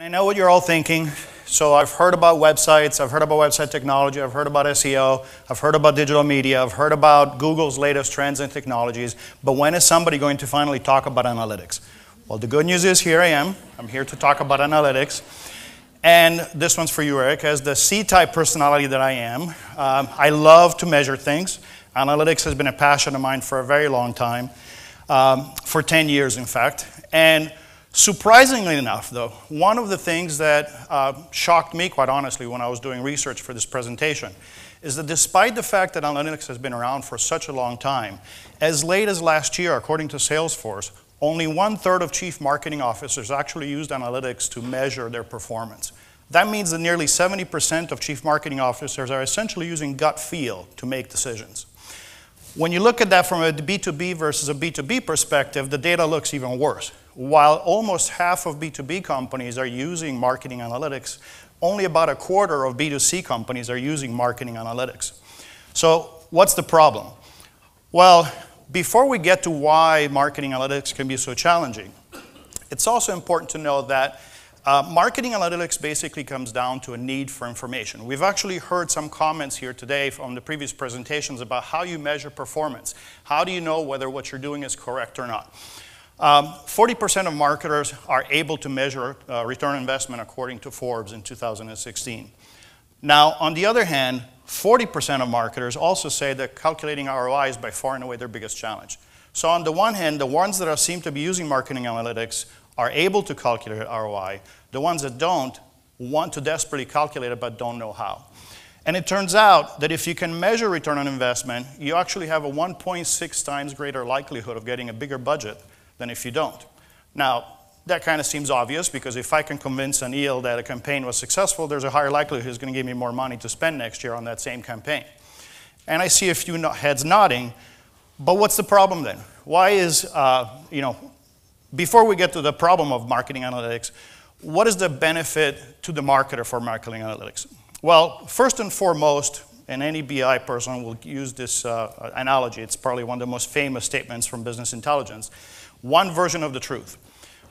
And I know what you're all thinking. So I've heard about websites, I've heard about website technology, I've heard about SEO, I've heard about digital media, I've heard about Google's latest trends and technologies, but when is somebody going to finally talk about analytics? Well, the good news is here I am. I'm here to talk about analytics. And this one's for you, Eric. As the C type personality that I am, um, I love to measure things. Analytics has been a passion of mine for a very long time, um, for 10 years, in fact. And Surprisingly enough, though, one of the things that uh, shocked me, quite honestly, when I was doing research for this presentation, is that despite the fact that analytics has been around for such a long time, as late as last year, according to Salesforce, only one third of chief marketing officers actually used analytics to measure their performance. That means that nearly 70% of chief marketing officers are essentially using gut feel to make decisions. When you look at that from a B2B versus a B2B perspective, the data looks even worse. While almost half of B2B companies are using marketing analytics, only about a quarter of B2C companies are using marketing analytics. So, what's the problem? Well, before we get to why marketing analytics can be so challenging, it's also important to know that uh, marketing analytics basically comes down to a need for information. We've actually heard some comments here today from the previous presentations about how you measure performance. How do you know whether what you're doing is correct or not? 40% um, of marketers are able to measure uh, return on investment according to Forbes in 2016. Now, on the other hand, 40% of marketers also say that calculating ROI is by far and away their biggest challenge. So, on the one hand, the ones that are, seem to be using marketing analytics are able to calculate ROI. The ones that don't want to desperately calculate it but don't know how. And it turns out that if you can measure return on investment, you actually have a 1.6 times greater likelihood of getting a bigger budget than if you don't. Now, that kind of seems obvious because if I can convince an eel that a campaign was successful, there's a higher likelihood he's going to give me more money to spend next year on that same campaign. And I see a few heads nodding, but what's the problem then? Why is, uh, you know, before we get to the problem of marketing analytics, what is the benefit to the marketer for marketing analytics? Well, first and foremost, and any BI person will use this uh, analogy, it's probably one of the most famous statements from business intelligence. One version of the truth.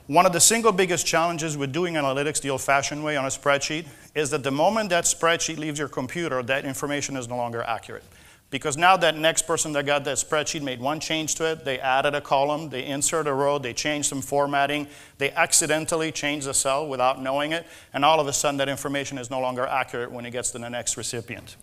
One of the single biggest challenges with doing analytics the old fashioned way on a spreadsheet is that the moment that spreadsheet leaves your computer, that information is no longer accurate. Because now that next person that got that spreadsheet made one change to it, they added a column, they insert a row, they changed some formatting, they accidentally changed a cell without knowing it, and all of a sudden that information is no longer accurate when it gets to the next recipient.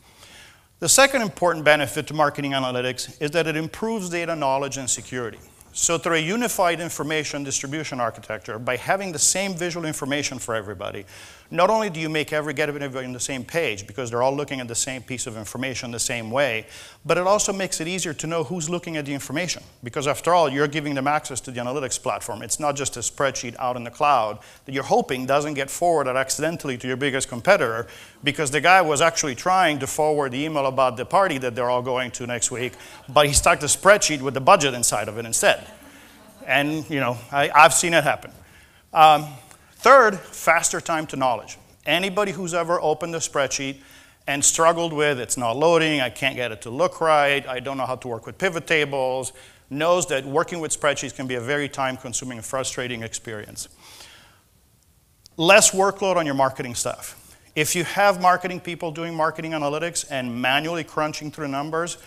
The second important benefit to marketing analytics is that it improves data knowledge and security. So through a unified information distribution architecture, by having the same visual information for everybody, not only do you make every get everybody on the same page because they're all looking at the same piece of information the same way, but it also makes it easier to know who's looking at the information. Because after all, you're giving them access to the analytics platform. It's not just a spreadsheet out in the cloud that you're hoping doesn't get forwarded accidentally to your biggest competitor because the guy was actually trying to forward the email about the party that they're all going to next week, but he stuck the spreadsheet with the budget inside of it instead. And, you know, I, have seen it happen. Um, Third, faster time to knowledge. Anybody who's ever opened a spreadsheet and struggled with it's not loading, I can't get it to look right, I don't know how to work with pivot tables, knows that working with spreadsheets can be a very time consuming and frustrating experience. Less workload on your marketing staff. If you have marketing people doing marketing analytics and manually crunching through numbers,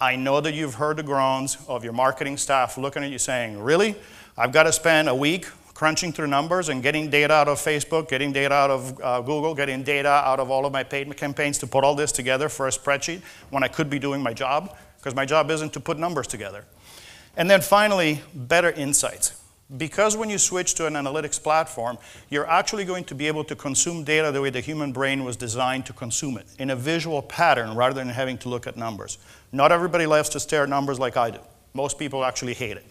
I know that you've heard the groans of your marketing staff looking at you saying, Really? I've got to spend a week crunching through numbers and getting data out of Facebook, getting data out of uh, Google, getting data out of all of my paid campaigns to put all this together for a spreadsheet when I could be doing my job, because my job isn't to put numbers together. And then finally, better insights. Because when you switch to an analytics platform, you're actually going to be able to consume data the way the human brain was designed to consume it, in a visual pattern rather than having to look at numbers. Not everybody loves to stare at numbers like I do. Most people actually hate it.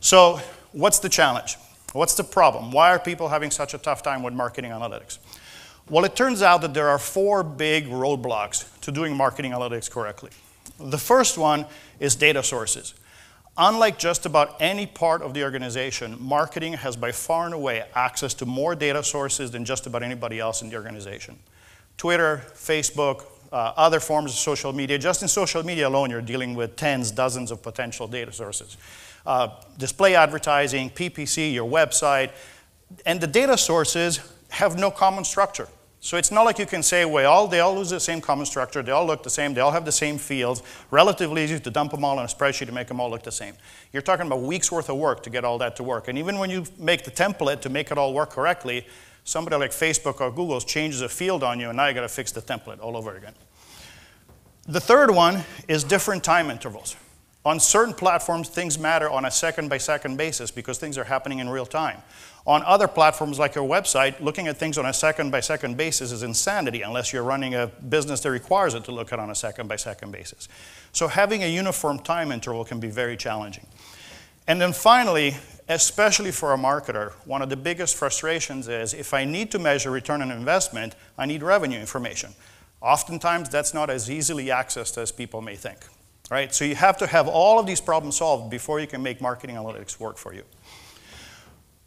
So, what's the challenge? What's the problem? Why are people having such a tough time with marketing analytics? Well, it turns out that there are four big roadblocks to doing marketing analytics correctly. The first one is data sources. Unlike just about any part of the organization, marketing has by far and away access to more data sources than just about anybody else in the organization. Twitter, Facebook, uh, other forms of social media. Just in social media alone, you're dealing with tens, dozens of potential data sources uh, display advertising, PPC, your website. And the data sources have no common structure. So it's not like you can say, well, all, they all use the same common structure, they all look the same, they all have the same fields, relatively easy to dump them all in a spreadsheet to make them all look the same. You're talking about weeks worth of work to get all that to work. And even when you make the template to make it all work correctly, somebody like Facebook or Google changes a field on you, and now you got to fix the template all over again. The third one is different time intervals. On certain platforms, things matter on a second by second basis because things are happening in real time. On other platforms like your website, looking at things on a second by second basis is insanity unless you're running a business that requires it to look at on a second by second basis. So having a uniform time interval can be very challenging. And then finally, especially for a marketer, one of the biggest frustrations is if I need to measure return on investment, I need revenue information. Oftentimes, that's not as easily accessed as people may think. Right? So you have to have all of these problems solved before you can make marketing analytics work for you.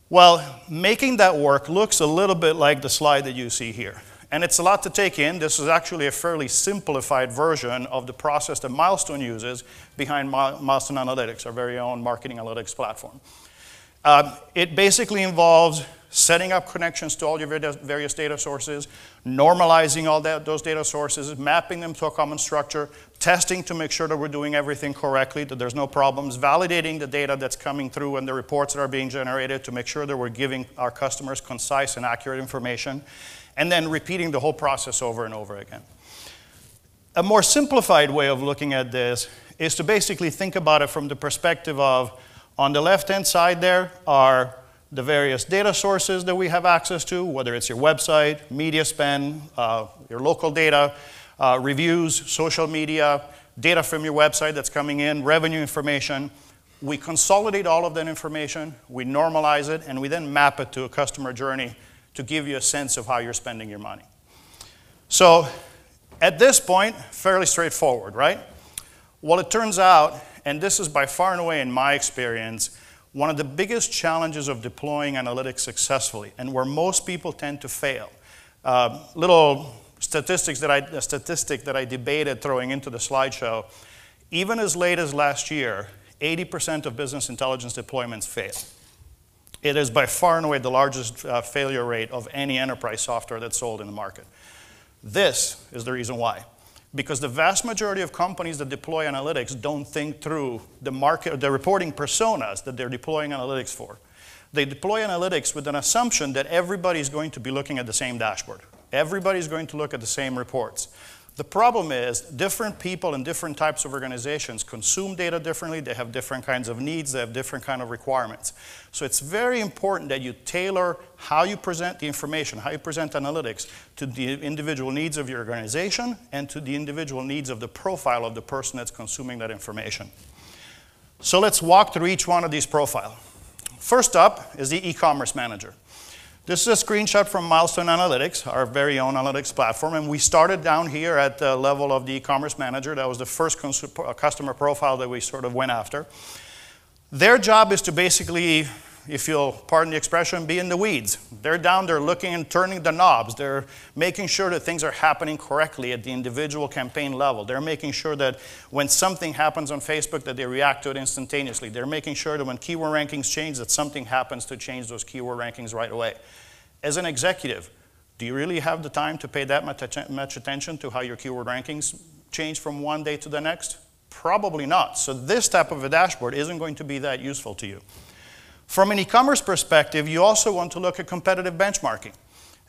Well, making that work looks a little bit like the slide that you see here. And it's a lot to take in. This is actually a fairly simplified version of the process that Milestone uses behind Milestone Analytics, our very own marketing analytics platform. Uh, it basically involves setting up connections to all your various data sources, normalizing all that, those data sources, mapping them to a common structure, testing to make sure that we're doing everything correctly, that there's no problems, validating the data that's coming through and the reports that are being generated to make sure that we're giving our customers concise and accurate information, and then repeating the whole process over and over again. A more simplified way of looking at this is to basically think about it from the perspective of on the left hand side there are the various data sources that we have access to, whether it's your website, media spend, uh, your local data, uh, reviews, social media, data from your website that's coming in, revenue information. We consolidate all of that information, we normalize it, and we then map it to a customer journey to give you a sense of how you're spending your money. So at this point, fairly straightforward, right? Well, it turns out, and this is by far and away in my experience, one of the biggest challenges of deploying analytics successfully, and where most people tend to fail. Uh, little statistics that I, a statistic that I debated throwing into the slideshow. Even as late as last year, 80% of business intelligence deployments fail. It is by far and away the largest uh, failure rate of any enterprise software that's sold in the market. This is the reason why because the vast majority of companies that deploy analytics don't think through the market, the reporting personas that they're deploying analytics for. They deploy analytics with an assumption that everybody's going to be looking at the same dashboard. Everybody's going to look at the same reports. The problem is different people in different types of organizations consume data differently, they have different kinds of needs, they have different kind of requirements. So it's very important that you tailor how you present the information, how you present analytics to the individual needs of your organization and to the individual needs of the profile of the person that's consuming that information. So let's walk through each one of these profiles. First up is the e-commerce manager. This is a screenshot from Milestone Analytics, our very own analytics platform, and we started down here at the level of the e-commerce manager. That was the first uh, customer profile that we sort of went after. Their job is to basically, if you'll pardon the expression, be in the weeds. They're down there looking and turning the knobs. They're making sure that things are happening correctly at the individual campaign level. They're making sure that when something happens on Facebook that they react to it instantaneously. They're making sure that when keyword rankings change that something happens to change those keyword rankings right away. As an executive, do you really have the time to pay that much attention to how your keyword rankings change from one day to the next? Probably not. So this type of a dashboard isn't going to be that useful to you. From an e-commerce perspective, you also want to look at competitive benchmarking.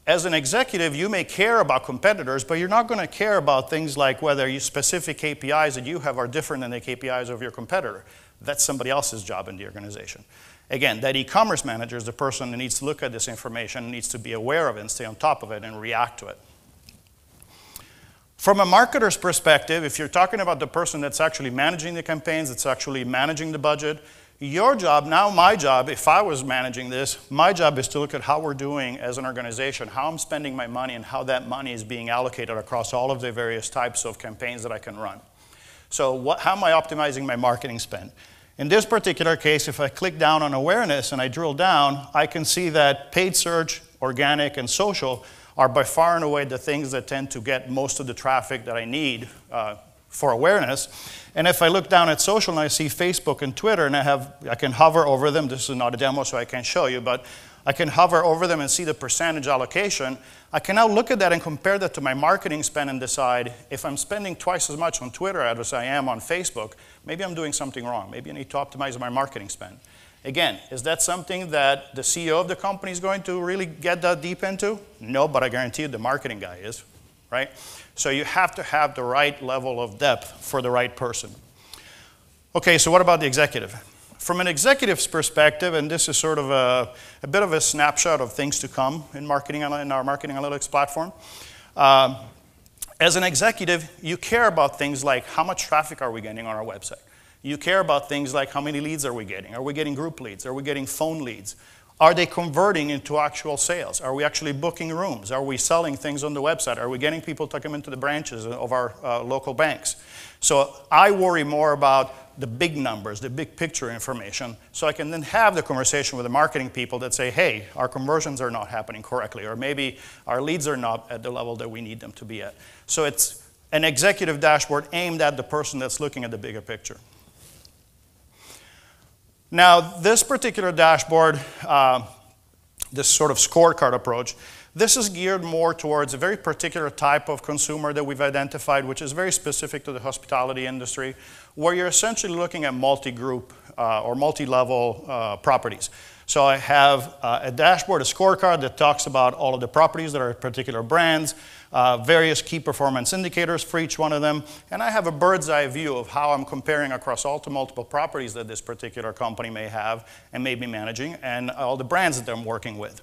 As an executive, you may care about competitors, but you're not going to care about things like whether specific KPIs that you have are different than the KPIs of your competitor. That's somebody else's job in the organization. Again, that e-commerce manager is the person that needs to look at this information, needs to be aware of it and stay on top of it and react to it. From a marketer's perspective, if you're talking about the person that's actually managing the campaigns, that's actually managing the budget, your job, now my job, if I was managing this, my job is to look at how we're doing as an organization, how I'm spending my money, and how that money is being allocated across all of the various types of campaigns that I can run. So what, how am I optimizing my marketing spend? In this particular case, if I click down on awareness and I drill down, I can see that paid search, organic, and social are by far and away the things that tend to get most of the traffic that I need uh, for awareness. And if I look down at social and I see Facebook and Twitter and I, have, I can hover over them, this is not a demo so I can't show you, but I can hover over them and see the percentage allocation. I can now look at that and compare that to my marketing spend and decide if I'm spending twice as much on Twitter ads as I am on Facebook, maybe I'm doing something wrong. Maybe I need to optimize my marketing spend. Again, is that something that the CEO of the company is going to really get that deep into? No, but I guarantee you the marketing guy is, right? So you have to have the right level of depth for the right person. Okay, so what about the executive? From an executive's perspective, and this is sort of a, a bit of a snapshot of things to come in marketing in our marketing analytics platform. Um, as an executive, you care about things like how much traffic are we getting on our website. You care about things like how many leads are we getting? Are we getting group leads? Are we getting phone leads? Are they converting into actual sales? Are we actually booking rooms? Are we selling things on the website? Are we getting people to come into the branches of our uh, local banks? So I worry more about the big numbers, the big picture information, so I can then have the conversation with the marketing people that say, hey, our conversions are not happening correctly, or maybe our leads are not at the level that we need them to be at. So it's an executive dashboard aimed at the person that's looking at the bigger picture. Now, this particular dashboard, uh, this sort of scorecard approach, this is geared more towards a very particular type of consumer that we've identified, which is very specific to the hospitality industry, where you're essentially looking at multi-group uh, or multi-level uh, properties. So I have uh, a dashboard, a scorecard that talks about all of the properties that are particular brands, uh, various key performance indicators for each one of them, and I have a bird's eye view of how I'm comparing across all the multiple properties that this particular company may have and may be managing, and all the brands that I'm working with.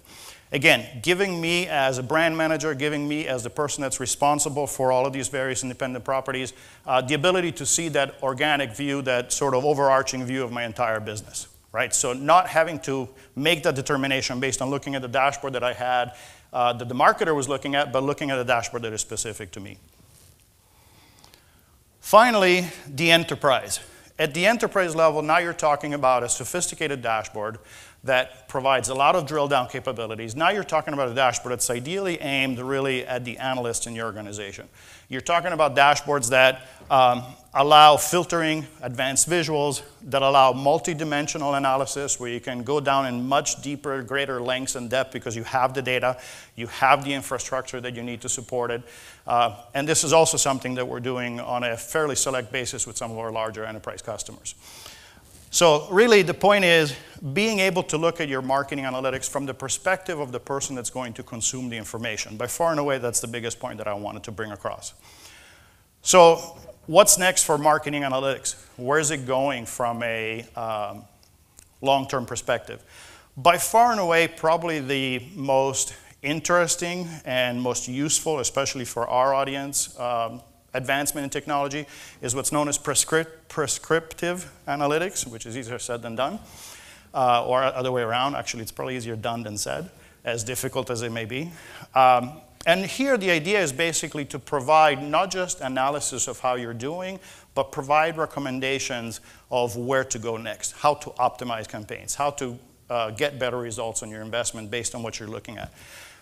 Again, giving me as a brand manager, giving me as the person that's responsible for all of these various independent properties, uh, the ability to see that organic view, that sort of overarching view of my entire business, right? So not having to make that determination based on looking at the dashboard that I had, uh, that the marketer was looking at, but looking at a dashboard that is specific to me. Finally, the enterprise. At the enterprise level, now you're talking about a sophisticated dashboard that provides a lot of drill down capabilities. Now you're talking about a dashboard that's ideally aimed really at the analyst in your organization. You're talking about dashboards that um, allow filtering, advanced visuals, that allow multi-dimensional analysis where you can go down in much deeper, greater lengths and depth because you have the data, you have the infrastructure that you need to support it. Uh, and this is also something that we're doing on a fairly select basis with some of our larger enterprise customers. So really the point is being able to look at your marketing analytics from the perspective of the person that's going to consume the information. By far and away, that's the biggest point that I wanted to bring across. So what's next for marketing analytics? Where is it going from a um, long-term perspective? By far and away, probably the most interesting and most useful, especially for our audience, um, advancement in technology is what's known as prescript, prescriptive analytics, which is easier said than done, uh, or other way around. Actually, it's probably easier done than said, as difficult as it may be. Um, and here the idea is basically to provide not just analysis of how you're doing, but provide recommendations of where to go next, how to optimize campaigns, how to uh, get better results on your investment based on what you're looking at.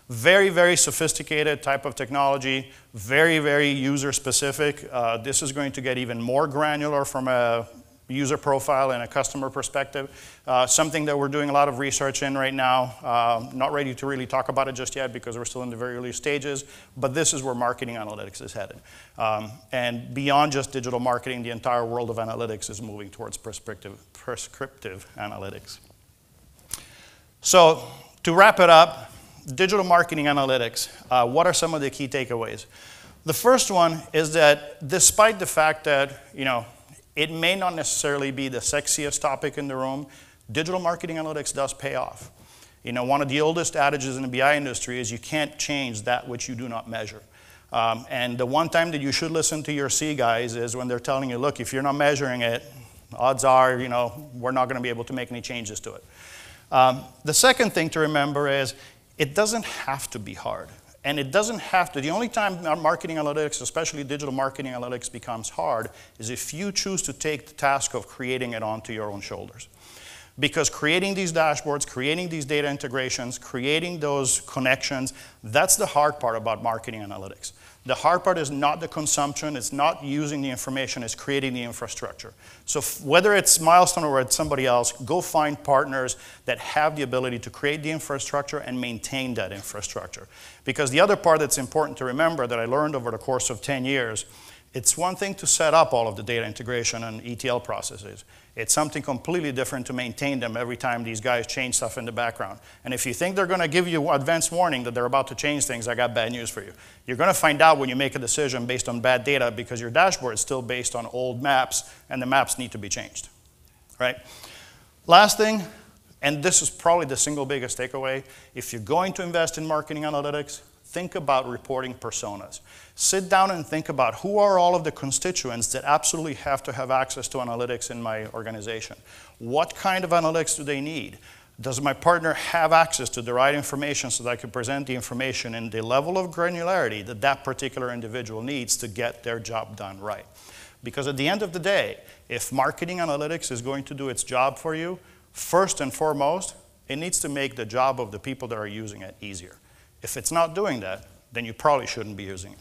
Very, very sophisticated type of technology, very, very user specific. Uh, this is going to get even more granular from a user profile and a customer perspective. Uh, something that we're doing a lot of research in right now. Uh, not ready to really talk about it just yet because we're still in the very early stages, but this is where marketing analytics is headed. Um, and beyond just digital marketing, the entire world of analytics is moving towards prescriptive, prescriptive analytics. So to wrap it up, digital marketing analytics, uh, what are some of the key takeaways? The first one is that despite the fact that, you know, it may not necessarily be the sexiest topic in the room, digital marketing analytics does pay off. You know, one of the oldest adages in the BI industry is you can't change that which you do not measure. Um, and the one time that you should listen to your C guys is when they're telling you, look, if you're not measuring it, odds are, you know, we're not going to be able to make any changes to it. Um, the second thing to remember is it doesn't have to be hard. And it doesn't have to. The only time marketing analytics, especially digital marketing analytics, becomes hard is if you choose to take the task of creating it onto your own shoulders. Because creating these dashboards, creating these data integrations, creating those connections, that's the hard part about marketing analytics. The hard part is not the consumption, it's not using the information, it's creating the infrastructure. So whether it's Milestone or it's somebody else, go find partners that have the ability to create the infrastructure and maintain that infrastructure. Because the other part that's important to remember that I learned over the course of 10 years, it's one thing to set up all of the data integration and ETL processes. It's something completely different to maintain them every time these guys change stuff in the background. And if you think they're going to give you advance warning that they're about to change things, I got bad news for you. You're going to find out when you make a decision based on bad data because your dashboard is still based on old maps and the maps need to be changed. Right? Last thing, and this is probably the single biggest takeaway, if you're going to invest in marketing analytics, think about reporting personas. Sit down and think about who are all of the constituents that absolutely have to have access to analytics in my organization. What kind of analytics do they need? Does my partner have access to the right information so that I can present the information in the level of granularity that that particular individual needs to get their job done right? Because at the end of the day, if marketing analytics is going to do its job for you, first and foremost, it needs to make the job of the people that are using it easier. If it's not doing that, then you probably shouldn't be using it.